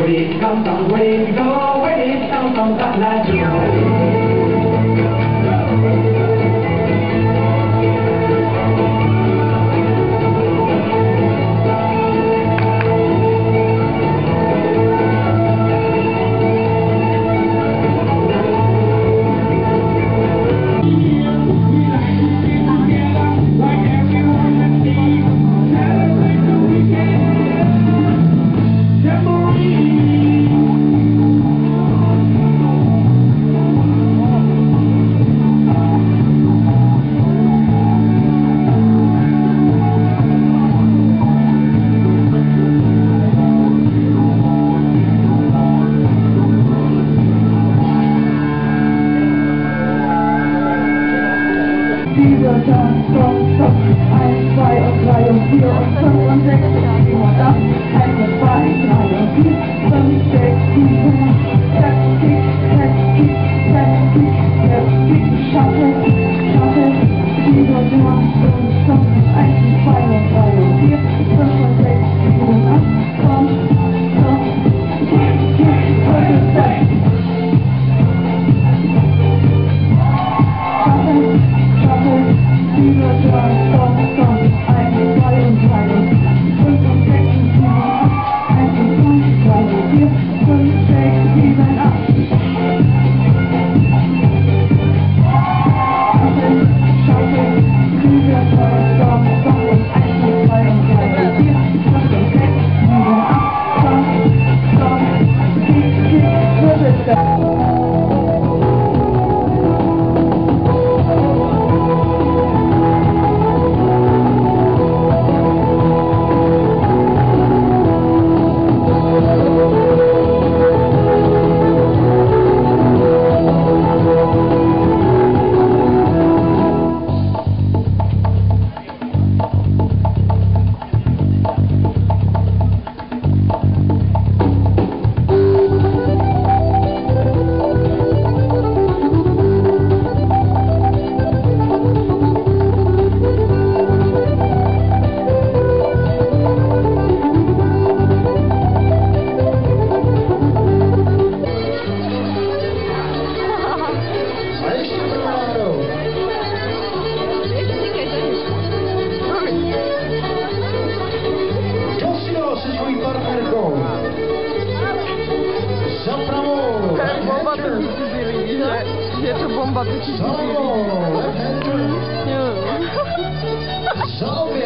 Wait, come, come, wait, go, wait, come, from that, that, Thank you. you say, even up. bomba to zbili, to bomba to